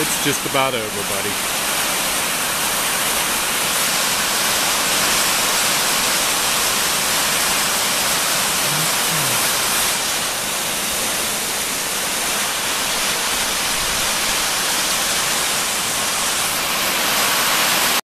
It's just about over, buddy.